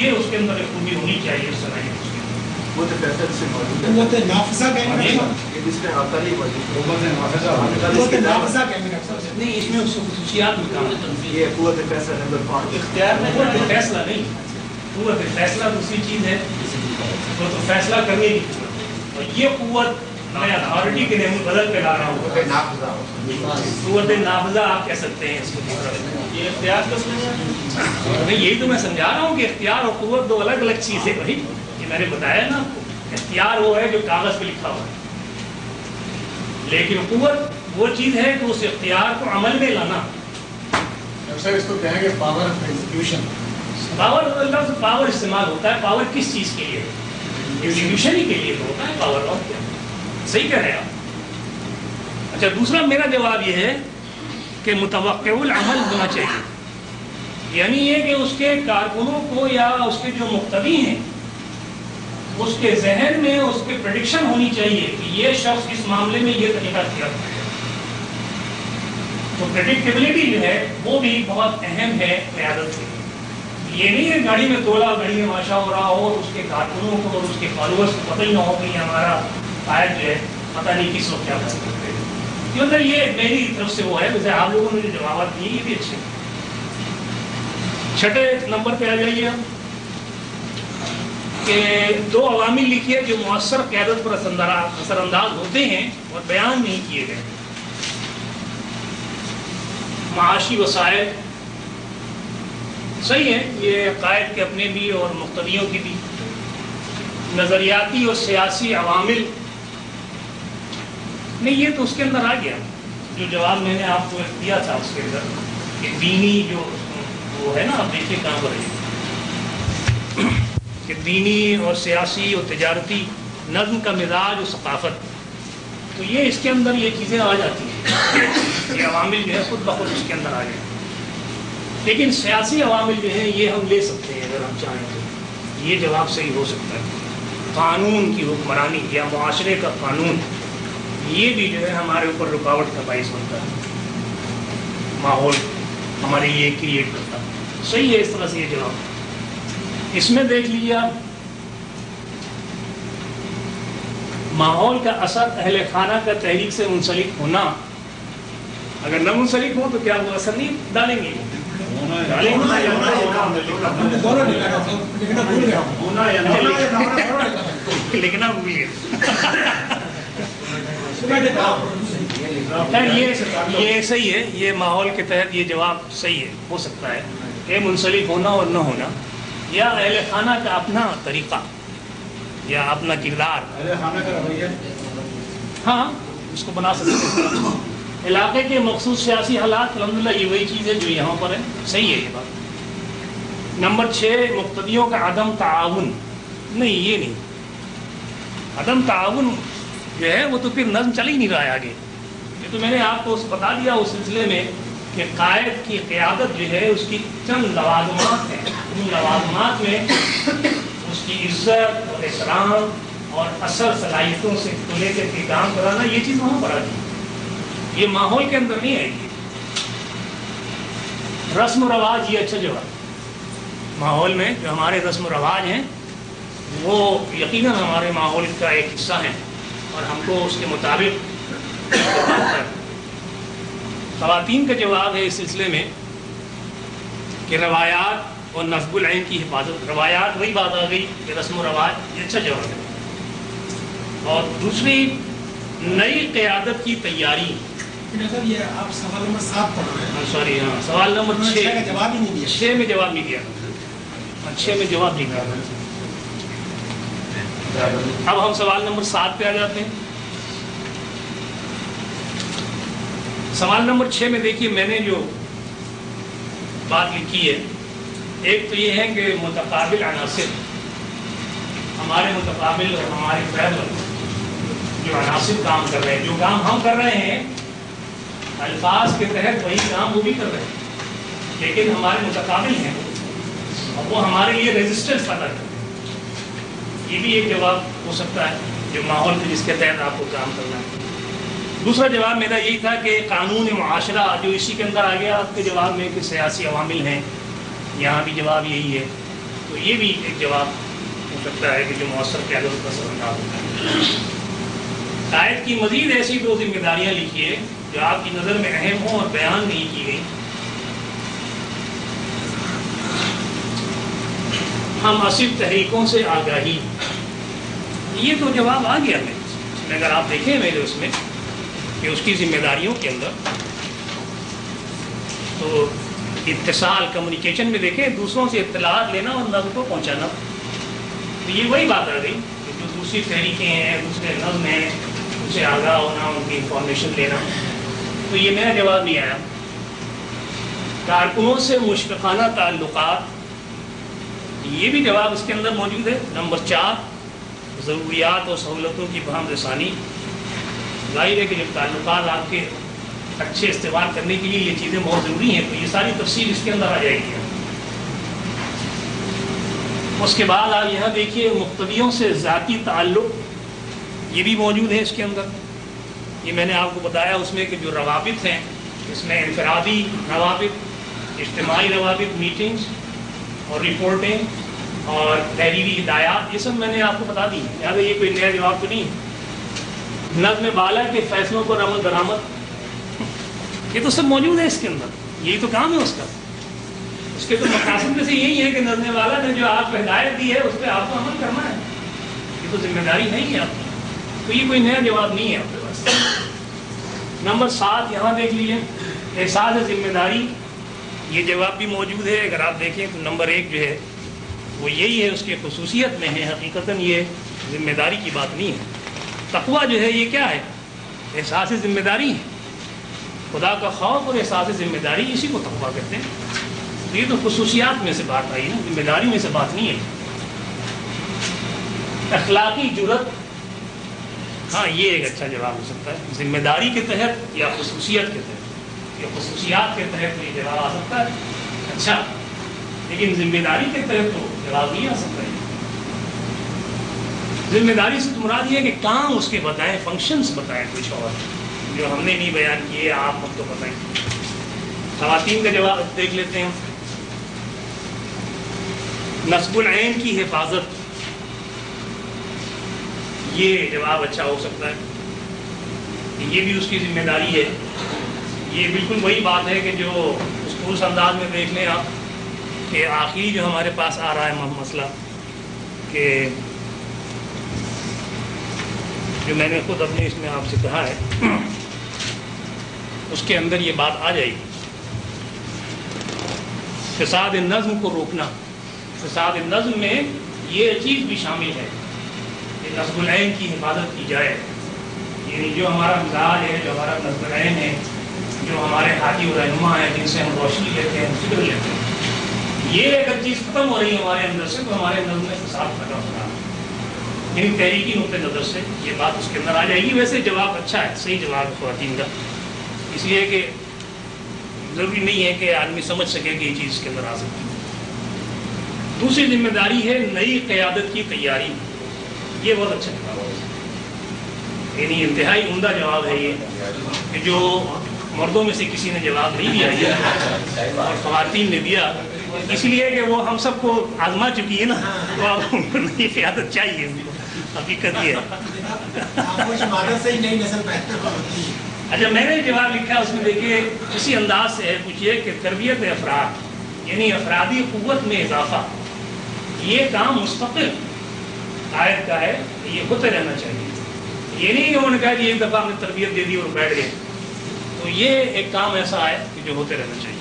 یہ اس کے اندر ایک خوبی ہونی چاہیے صلاحیت اس قوت نافذہ ہے یہ میں قوت نافذہ نہیں اس میں خصوصیات قوت نمبر اختیار میں قوت فیصلہ نہیں قوت فیصلہ دوسری چیز ہے وہ تو فیصلہ کرنے کی قوت اور یہ قوت میں اتھارٹی کے نیم بدل کے لا رہا ہوں۔ قوت نافذہ۔ آپ کہہ سکتے ہیں اس کو یہ اختیار کس میں یہی تو میں سمجھا رہا ہوں کہ اختیار اور قوت دو الگ الگ چیز ہے بھائی۔ یہ میں نے بتایا نا آپ کو اختیار وہ ہے جو کاغذ پہ لکھا ہوا ہے۔ لیکن قوت وہ چیز ہے کہ اس اختیار کو عمل میں لانا۔ سر اس کو کہیں گے پاور آف ایگزیکیوشن پاور لفظ پاور استعمال ہوتا ہے۔ پاور کس چیز کے لیے؟ ایگزیکیوشن ہی کے لیے تو ہوتا ہے پاور اور کیا صحیح کہہ رہے ہیں آپ۔ اچھا دوسرا میرا جواب یہ ہے کہ متوقع العمل ہونا چاہیے۔ یعنی یہ کہ اس کے کارکنوں کو یا اس کے جو مقتدی ہیں، اس کے ذہن میں اس کے پریڈکشن ہونی چاہیے کہ یہ شخص اس معاملے میں یہ طریقہ کیا تو پریڈکٹیبلٹی جو ہے، وہ بھی بہت اہم ہے قیادت سے یہ نہیں ہے گاڑی میں تولا، گاڑی میں ماشا ہو رہا ہو اور اس کے کارکنوں کو اور اس کے فالوورس کو پتہ ہی نہ ہو کہ یہ ہمارا قائد جو ہے پتہ نہیں کس وقت کیا کر سکتے یہ مطلب یہ میری طرف سے وہ ہے ویسے آپ لوگوں نے جو جوابات دیے یہ بھی اچھے ہیں چھٹے نمبر پہ آ جائیے ہم کہ دو عوامل لکھیے جو مؤثر قیادت پر اثر انداز ہوتے ہیں اور بیان نہیں کیے گئے معاشی وسائل صحیح ہے یہ قائد کے اپنے بھی اور مقتدیوں کی بھی نظریاتی اور سیاسی عوامل نہیں، یہ تو اس کے اندر آ گیا۔ جو جواب میں نے آپ کو دیا تھا اس کے اندر کہ دینی جو وہ ہے نا، آپ دیکھیے کہاں پر ہے۔ کہ دینی اور سیاسی اور تجارتی نظم کا مزاج اور ثقافت۔ تو یہ اس کے اندر یہ چیزیں آ جاتی ہیں۔ یہ عوامل جو ہے خود بخود اس کے اندر آ گئے لیکن سیاسی عوامل جو ہیں، یہ ہم لے سکتے ہیں اگر ہم چاہیں تو۔ یہ جواب صحیح ہو سکتا ہے۔ قانون کی حکمرانی یا معاشرے کا قانون۔ یہ بھی جو ہے ہمارے اوپر رکاوٹ کا باعث بنتا ہے ماحول ہمارے لیے کریٹ کرتا۔ ہے صحیح ہے اس طرح سے یہ جواب اس میں دیکھ لیجیے آپ۔ ماحول کا اثر اہل خانہ کا تحریک سے منسلک ہونا۔ اگر نہ منسلک ہو تو کیا وہ اثر نہیں ڈالیں گے؟ لکھنا بھول گئے۔ خیر یہ صحیح ہے یہ ماحول کے تحت یہ جواب صحیح ہے ہو سکتا ہے۔ کہ منسلک ہونا اور نہ ہونا یا اہل خانہ کا اپنا طریقہ یا اپنا کردار۔ ہاں اس کو بنا سکتے ہیں۔ علاقے کے مخصوص سیاسی حالات الحمدللہ یہ وہی چیز ہے جو یہاں پر ہے۔ صحیح ہے یہ بات۔ نمبر چھ مقتدیوں کا عدم تعاون۔ نہیں یہ نہیں۔ عدم تعاون جو ہے وہ تو پھر نظم چل ہی نہیں رہا ہے آگے۔ یہ تو میں نے آپ کو بتا دیا اس سلسلے میں کہ قائد کی قیادت جو ہے اس کی چند لوازمات ہیں۔ ان لوازمات میں اس کی عزت اور احترام اور اثر صلاحیتوں سے کو لے کر کے کام کرانا یہ چیز وہاں پر آتی ہے۔ یہ ماحول کے اندر نہیں آئے گی۔ رسم و رواج یہ اچھا جواب۔ ماحول میں جو ہمارے رسم و رواج ہیں وہ یقیناً ہمارے ماحول کا ایک حصہ ہیں۔ اور ہم کو اس کے مطابق خواتین کا جواب ہے اس سلسلے میں کہ روایات اور نصب العین کی حفاظت روایات وہی بات آ گئی کہ رسم و رواج یہ اچھا جواب ہے۔ اور دوسری نئی قیادت کی تیاری۔ آپ سوال نمبر سات پڑھ رہے ہیں۔ سوری ہاں سوال نمبر چھ۔ چھ جواب ہی نہیں دیا۔ چھ میں جواب نہیں دیا۔ ہاں، چھ میں جواب نہیں دیا۔ اب ہم سوال نمبر سات پہ آ جاتے ہیں۔ سوال نمبر چھ میں دیکھیے، میں نے جو بات لکھی ہے، ایک تو یہ ہے کہ متقابل عناصر، ہمارے متقابل اور ہمارے فیض جو عناصر کام کر رہے ہیں، جو کام ہم کر رہے ہیں، الفاظ کے تحت وہی کام وہ بھی کر رہے ہیں۔ لیکن ہمارے متقابل ہیں، اور وہ ہمارے لیے ریزسٹنس پیدا کرتے ہیں یہ بھی ایک جواب ہو سکتا ہے جو ماحول میں جس کے تحت آپ کو کام کرنا ہے۔ دوسرا جواب میرا یہی تھا کہ قانون معاشرہ جو اسی کے اندر آ گیا، آپ کے جواب میں کہ سیاسی عوامل ہیں۔ یہاں بھی جواب یہی ہے۔ تو یہ بھی ایک جواب ہو سکتا ہے کہ جو مؤثر قیادت کا سر انداز ہوتا ہے۔ قائد کی مزید ایسی دو ذمہ داریاں لکھیے جو آپ کی نظر میں اہم ہوں اور بیان نہیں کی گئی ہم اصف تحریکوں سے آگاہی۔ یہ تو جواب آ گیا میرے میں اگر آپ دیکھیں میرے اس میں کہ اس کی ذمہ داریوں کے اندر تو اتصال کمیونیکیشن میں دیکھیں، دوسروں سے اطلاعات لینا اور نظم کو پہنچانا۔ تو یہ وہی بات آ گئی کہ جو دوسری تحریکیں ہیں، دوسرے نظم ہیں، ان سے آگاہ ہونا، ان کی انفارمیشن لینا۔ تو یہ میرا جواب نہیں آیا۔ کارکنوں سے مشفقانہ تعلقات یہ بھی جواب اس کے اندر موجود ہے۔ نمبر چار، ضروریات اور سہولتوں کی بہم رسانی۔ ظاہر ہے کہ جب تعلقات آپ کے اچھے استعمال کرنے کے لیے یہ چیزیں بہت ضروری ہیں، تو یہ ساری تفصیل اس کے اندر آ جائے گی۔ اس کے بعد آپ یہاں دیکھیے، مقتدیوں سے ذاتی تعلق یہ بھی موجود ہے اس کے اندر۔ یہ میں نے آپ کو بتایا اس میں کہ جو روابط ہیں، اس میں انفرادی روابط، اجتماعی روابط میٹنگز اور رپورٹیں اور تحریری ہدایات، یہ سب میں نے آپ کو بتا دی۔ لہٰذا یہ کوئی نیا جواب تو نہیں۔ ہے نظم بالا کے فیصلوں پر عمل درآمد یہ تو سب موجود ہے اس کے اندر۔ یہی تو کام ہے اس کا۔ اس کے تو مقاصد میں سے یہی ہے کہ نظم والا نے جو آپ کو ہدایت دی ہے، اس پہ آپ کو عمل کرنا ہے۔ یہ تو ذمہ داری نہیں ہے آپ کی تو یہ کوئی نیا جواب نہیں ہے آپ کے پاس۔ نمبر سات، یہاں دیکھ لیجیے احساس ذمہ داری۔ یہ جواب بھی موجود ہے، اگر آپ دیکھیں تو نمبر ایک جو ہے، وہ یہی ہے، اس کے خصوصیت میں ہے حقیقتاً یہ ذمہ داری کی بات نہیں ہے۔ تقوی جو ہے، یہ کیا ہے؟ احساس ذمہ داری ہے۔ خدا کا خوف اور احساس ذمہ داری اسی کو تقوی کہتے ہیں۔ تو یہ تو خصوصیات میں سے بات آئی نا، ذمہ داری میں سے بات نہیں ہے۔ اخلاقی جرت ہاں یہ ایک اچھا جواب ہو سکتا ہے۔ ذمہ داری کے تحت یا خصوصیت کے تحت۔ یا خصوصیات کے تحت یہ جواب آ سکتا ہے۔ اچھا لیکن ذمہ داری کے تحت تو جواب نہیں آ سکتا ہے۔ ذمہ داری سے تو مراد یہ ہے کہ کام اس کے بتائیں فنکشنز بتائیں کچھ اور۔ جو ہم نے نہیں بیان کیے، آپ ہم تو بتائیں۔ خواتین کا جواب دیکھ لیتے ہیں۔ نصب العین کی حفاظت۔ یہ جواب اچھا ہو سکتا ہے۔ یہ بھی اس کی ذمہ داری ہے۔ یہ بالکل وہی بات ہے کہ جو اسکول انداز میں دیکھ لیں آپ کہ آخری جو ہمارے پاس آ رہا ہے مسئلہ کہ جو میں نے خود اپنے اس میں آپ سے کہا ہے، اس کے اندر یہ بات آ جائے۔ گی فساد نظم کو روکنا۔ فساد نظم میں یہ چیز بھی شامل ہے کہ نصب العین کی حفاظت کی جائے۔ یعنی جو ہمارا مزاج ہے، جو ہمارا نصب العین ہے جو ہمارے ہاتھی و رہنما ہیں، جن سے ہم روشنی لیتے ہیں فکر لیتے ہیں۔ یہ اگر چیز ختم ہو رہی ہے ہمارے اندر سے، تو ہمارے نظم میں فساد پیدا ہو رہا ہے۔ یعنی تحریکی نقطۂ نظر سے یہ بات اس کے اندر آ جائے گی۔ ویسے جواب اچھا ہے، صحیح جواب خواتین کا۔ اس لیے کہ ضروری نہیں ہے کہ آدمی سمجھ سکے کہ یہ چیز اس کے اندر آ سکتی دوسری ذمہ داری ہے نئی قیادت کی تیاری۔ یہ بہت اچھا جواب ہے۔ یعنی انتہائی عمدہ جواب ہے یہ کہ جو مردوں میں سے کسی نے جواب نہیں دیا یہ اور خواتین نے دیا۔ اس لیے کہ وہ ہم سب کو آزما چکی ہے نا۔ تو ان کو نئی قیادت چاہیے حقیقت یہ ہے۔ اچھا میں نے جواب لکھا اس میں دیکھیے اسی انداز سے ہے پوچھیے کہ تربیت افراد یعنی افرادی قوت میں اضافہ یہ کام مستقل قائد کا ہے یہ ہوتے رہنا چاہیے۔ یہ نہیں کہ انہوں نے کہا کہ ایک دفعہ ہم نے تربیت دے دی اور بیٹھ گئے۔ تو یہ ایک کام ایسا ہے کہ جو ہوتے رہنا چاہیے۔